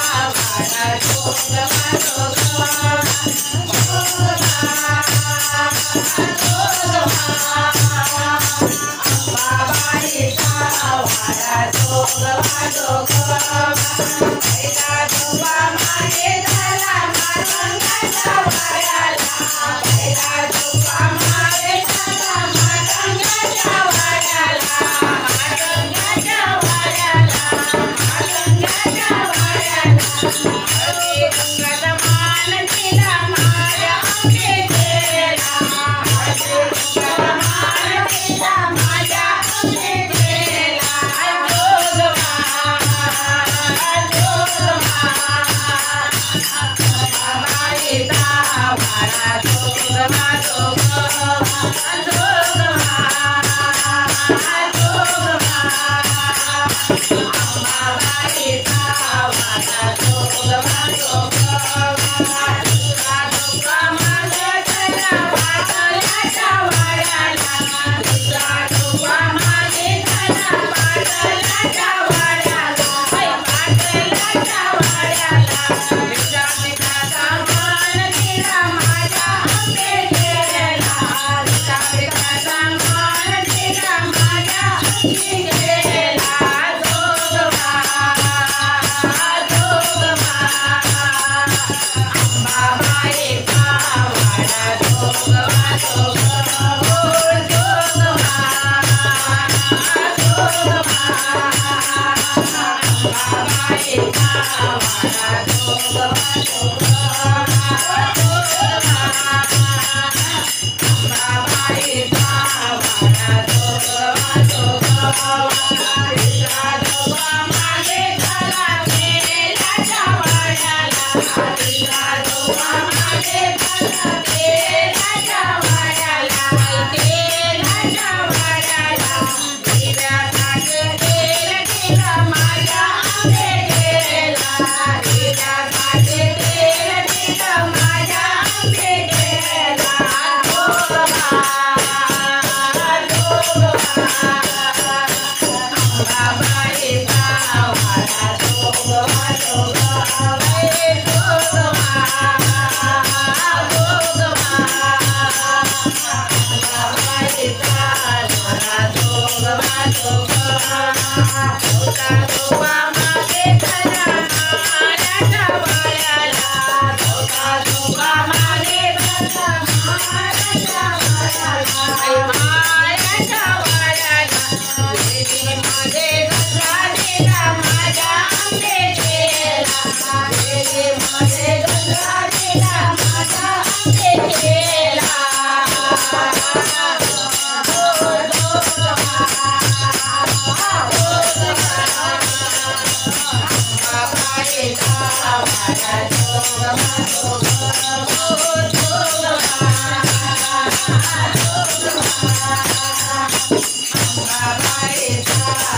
Bye. Thank you.